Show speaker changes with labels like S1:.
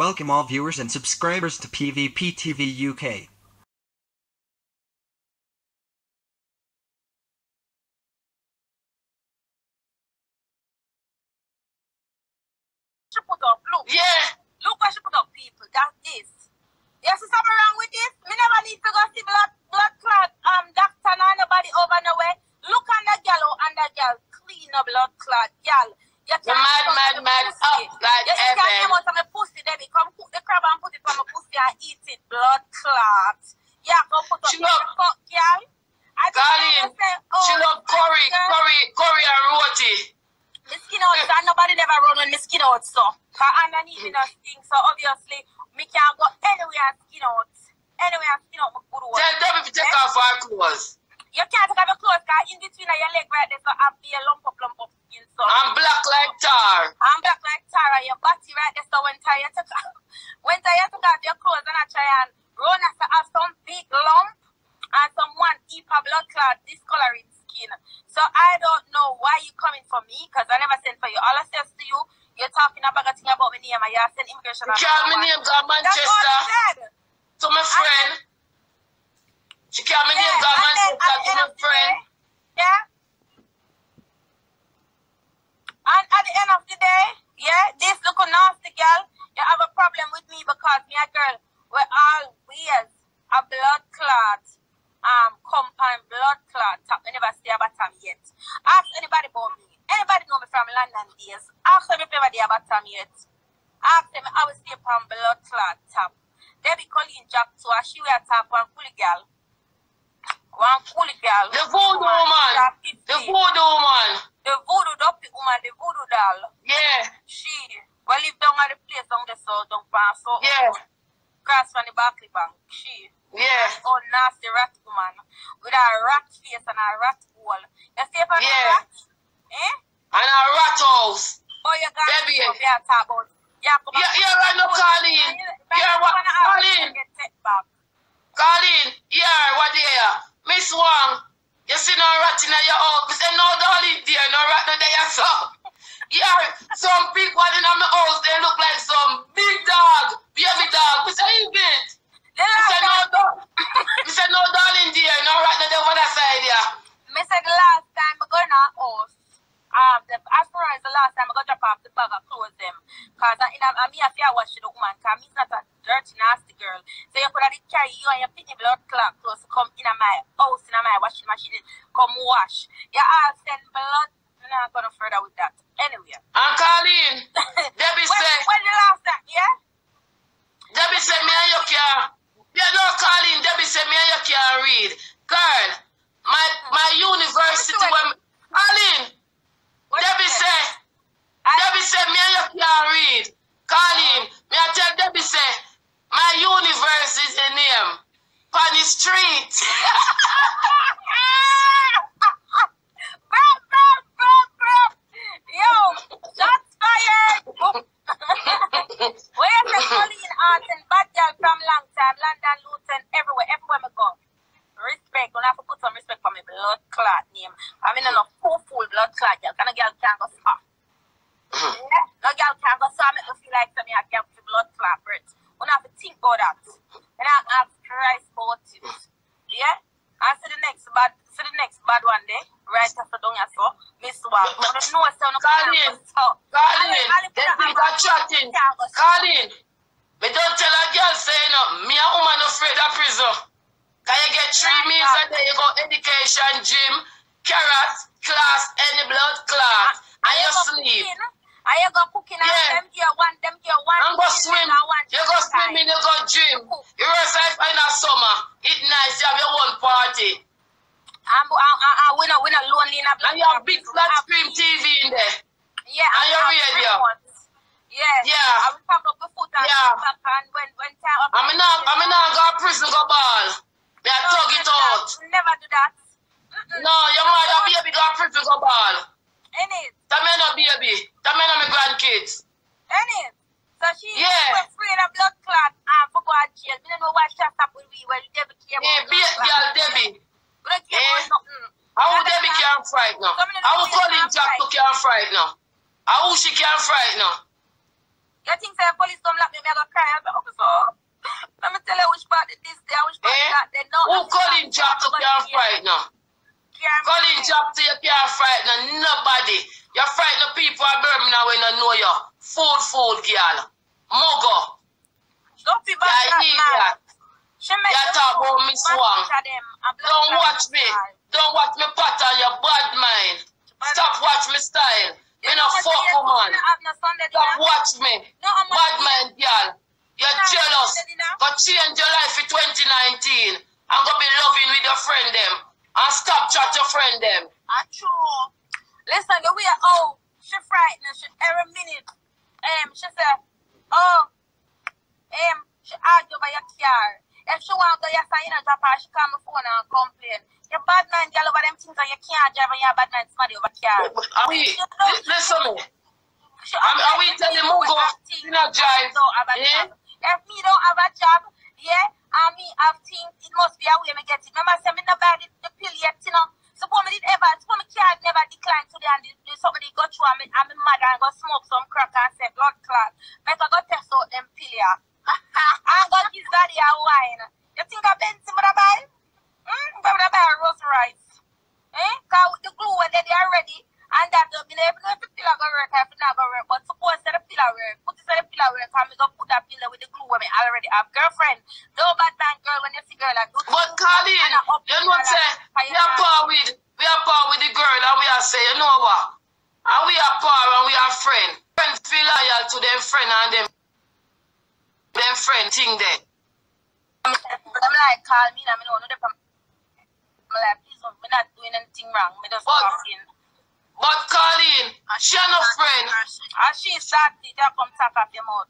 S1: Welcome all viewers and subscribers to PvP TV UK.
S2: Yeah.
S3: Look what people. This. You see something wrong with this? Me never need to go see blood blood clot um doctor nobody over nowhere. Look oh, clean blood clot.
S2: Mad, mad, mad up like
S3: You can't
S2: heaven.
S3: come out of my pussy, Debbie. Come cook the crab and put it on my pussy and eat it. Blood clot. Yeah, go put up
S2: love-
S3: cock, girl. I say, oh,
S2: she love curry, curry, curry and roti.
S3: Me skin out, and nobody never run when me skin out, so. Cause underneath me no stink, so obviously, me can't go anywhere skin out. Anywhere skin out my good one.
S2: Tell them if you take off our clothes.
S3: You can't take off your clothes, cause in between your leg right there, so I be a lump up, lump up.
S2: I'm black like tar.
S3: I'm black like Tara, your body right there, so when Tara took when Tara took off your clothes and I try and run as I have some big lump and someone eat a blood clot discoloring skin. So I don't know why you coming for me, because I never sent for you. All I says to you, you're talking about a thing about my name and you send immigration. and
S2: me
S3: all
S2: name got Manchester to my friend. She call me name got
S3: and then
S2: Manchester
S3: at the
S2: to
S3: end
S2: my
S3: of the
S2: friend.
S3: day, yeah. And at the end of the day, yeah, this little nasty girl, you have a problem with me because me a girl, we all wears a blood clot, um, compound blood clot top. We never stay about time yet. Ask anybody about me. Anybody know me from London days? Ask them if ever they about time yet. Ask them I will stay upon blood clot top. be calling Jack too, and she wear top one coolie girl. One coolie girl.
S2: The voodoo woman. The
S3: 50.
S2: voodoo woman.
S3: The voodoo dumpy woman, the voodoo doll.
S2: Yeah,
S3: She well live down at the place down there so down pass so
S2: yeah,
S3: cross from the Barclay Bank. She
S2: yeah.
S3: oh nasty rat woman with a rat face and a rat hole. You see if I
S2: Yeah.
S3: rat? Eh?
S2: And a rat house.
S3: Oh you got to be a talk about. Yeah, come
S2: Yeah, yeah, right now, Colleen. Yeah, what, Colleen. Colleen, yeah, what there? Miss Wang, you see no rat in your house. Me say no darling dear, no rat no there so. Yeah, some one in my house, they look like some big dog, baby dog. Me say you bit.
S3: The
S2: Me say no dog. Me say no darling dear, no rat no there on that side yeah.
S3: me said the last time I go in our house, um, the, as far as the last time I got drop off the bag of clothes them, cause I, in a, I me have to wash the woman, cause me's not a dirty nasty girl. So you could have carry you and your pitney blood clot clothes to come in my house in my washing machine, come wash. You all send blood. I'm not gonna further with that. Anyway.
S2: And Colleen, Debbie
S3: when,
S2: say,
S3: when the last time, yeah?
S2: Debbie say me and you can. Yeah, no, Colleen, Debbie say me and you can read. Girl, my my university
S3: What's the
S2: when Colleen,
S3: What
S2: Debbie
S3: you
S2: say,
S3: I-
S2: Debbie say me and you can read. Colleen, me I tell Debbie say, my university name, Pony Street.
S3: Brum, brum, brum, brum. Yo, shots fired. Where's the Colleen Art and bad girl from long time, London, Luton, everywhere, everywhere me go. Respect, gonna have to put some respect for my blood clot name. I mean, no full, full blood clot girl. Can a girl can't go soft. Yeah? No girl can't go soft. Make me feel like some a girl with blood clot, Brit. We have to think about that. And I ask Christ about it. Yeah? And see the next bad, see the next bad one there. Right after down here, so. Miss Wang. You don't know, so no
S2: Colleen, Colleen, they think that chatting. Colleen, me don't tell a three meals a day, you go education, gym, carrot, class, any blood clot, and you sleep.
S3: Are you go cooking
S2: Yeah.
S3: and them here one, them here one.
S2: And go swim.
S3: one
S2: You go swimming, you go gym. You rest life in the summer. It nice, you have your own party.
S3: And, and, and, and we not we not lonely in a
S2: And you have big flat screen TV in there.
S3: Yeah,
S2: and your radio.
S3: Yeah.
S2: Yeah.
S3: I will pack up the foot and
S2: Yeah.
S3: back and when when time up.
S2: I'm not, I'm not go to prison go ball. Me I
S3: No,
S2: tug it out.
S3: that. Never do that. Mm-mm.
S2: No, your mother baby go to prison go ball.
S3: In it.
S2: That man no baby. That man no my grandkids.
S3: In it. So she
S2: Yeah.
S3: was free of blood clot and for go to jail. We don't know why she up with we when Debbie came
S2: Yeah, be girl Debbie.
S3: We don't care
S2: Yeah.
S3: about nothing.
S2: How would Debbie can't fight now? How would Colin Jack to can't fight now? How she can't fight now?
S3: You think say police come lock me, me I go cry
S2: Let me tell you
S3: which part
S2: this
S3: day,
S2: which
S3: part eh?
S2: that
S3: they
S2: know.
S3: Who
S2: calling job
S3: to
S2: your fright now?
S3: Calling job to you can't fright
S2: now. Nobody. You fright the people at Birmingham when you know you. Fool, fool, girl. Mugger. Don't
S3: be bad. Yeah, she make you talk about Miss Wang.
S2: Don't watch me. Don't watch me pattern your bad mind. Stop watch me style.
S3: You know
S2: fuck woman. Stop watch me. Bad mind girl. You're jealous. Go change your life in 2019. And go be loving with your friend them. And stop chat your friend them.
S3: Ah, true. Listen, the way oh, she frightened. She every minute. Um, she said, oh, um, she argue over your car. If she want to go, yes, I drop her, she call my phone and complain. Your bad man, girl, over them things that you can't drive and your bad man somebody over car.
S2: Are we, li- listen me. Are, are we telling
S3: me
S2: Mugo in a drive?
S3: don't have a job. If me don't have a job, yeah, and me have things, it must be a way me get it. Remember, say me never had the, pill yet, you know. Suppose me did ever, suppose me card never decline today and the, somebody go through and me, and me mad and go smoke some crack and say blood clot. Better go test out them pill, yeah. and go give daddy a wine. You think I been to me buy? Hmm? I buy a Rolls Royce. Eh? Cause the glue when they are ready, and that don't be able if the pillar go work, if it not go work. But suppose that the pillar work, put this on the pillar work, and me go put that pillar with the glue when me already have girlfriend. No bad man girl when you see girl like
S2: But Colin,
S3: and
S2: you know
S3: like
S2: say
S3: fire
S2: we are par with we are par with the girl and we are say, you know what? And we are par and we are friend. Friend feel loyal to them friend and them them friend thing there.
S3: I'm like, call me, and I know no them. I'm like, please, don't- not doing anything wrong. Me just talking.
S2: But Colin, she no friend.
S3: And she started to come tap off your mouth.